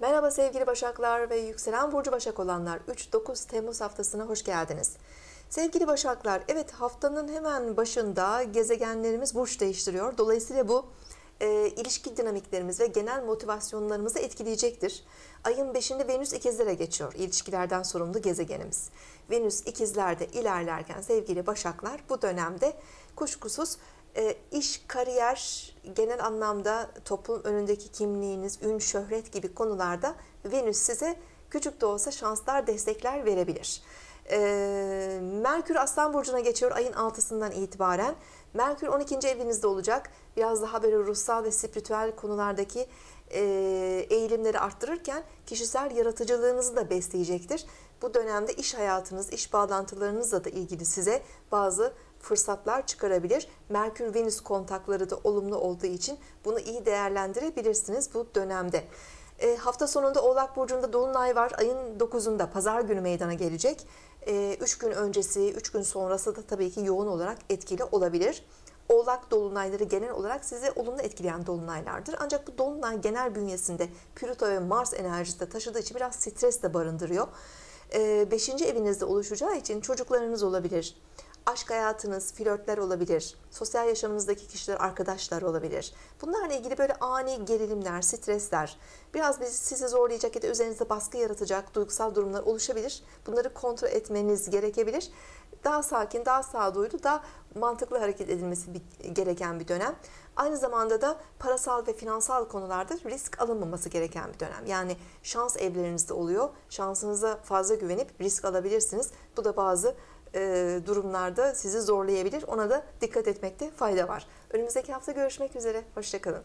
Merhaba sevgili Başaklar ve yükselen burcu Başak olanlar 3-9 Temmuz haftasına hoş geldiniz. Sevgili Başaklar, evet haftanın hemen başında gezegenlerimiz burç değiştiriyor. Dolayısıyla bu e, ilişki dinamiklerimiz ve genel motivasyonlarımızı etkileyecektir. Ayın 5'inde Venüs ikizlere geçiyor. İlişkilerden sorumlu gezegenimiz. Venüs ikizlerde ilerlerken sevgili Başaklar bu dönemde kuşkusuz e, iş, kariyer, genel anlamda toplum önündeki kimliğiniz, ün, şöhret gibi konularda Venüs size küçük de olsa şanslar, destekler verebilir. E, Merkür Aslan Burcu'na geçiyor ayın 6'sından itibaren. Merkür 12. evinizde olacak. Biraz daha böyle ruhsal ve spiritüel konulardaki e, eğilimleri arttırırken kişisel yaratıcılığınızı da besleyecektir. Bu dönemde iş hayatınız, iş bağlantılarınızla da ilgili size bazı fırsatlar çıkarabilir. Merkür-Venüs kontakları da olumlu olduğu için bunu iyi değerlendirebilirsiniz bu dönemde. E, hafta sonunda Oğlak Burcu'nda Dolunay var. Ayın 9'unda Pazar günü meydana gelecek. 3 e, gün öncesi, 3 gün sonrası da tabii ki yoğun olarak etkili olabilir. Oğlak dolunayları genel olarak sizi olumlu etkileyen dolunaylardır. Ancak bu dolunay genel bünyesinde Plüto ve Mars enerjisi de taşıdığı için biraz stres de barındırıyor. E, beşinci evinizde oluşacağı için çocuklarınız olabilir, aşk hayatınız, flörtler olabilir, sosyal yaşamınızdaki kişiler, arkadaşlar olabilir. Bunlarla ilgili böyle ani gerilimler, stresler, biraz sizi zorlayacak ya da üzerinizde baskı yaratacak duygusal durumlar oluşabilir. Bunları kontrol etmeniz gerekebilir. Daha sakin, daha sağduyulu, daha mantıklı hareket edilmesi gereken bir dönem. Aynı zamanda da parasal ve finansal konularda risk alınmaması gereken bir dönem. Yani şans evlerinizde oluyor. Şansınıza fazla güvenip risk alabilirsiniz. Bu da bazı e, durumlarda sizi zorlayabilir. Ona da dikkat etmekte fayda var. Önümüzdeki hafta görüşmek üzere. Hoşçakalın.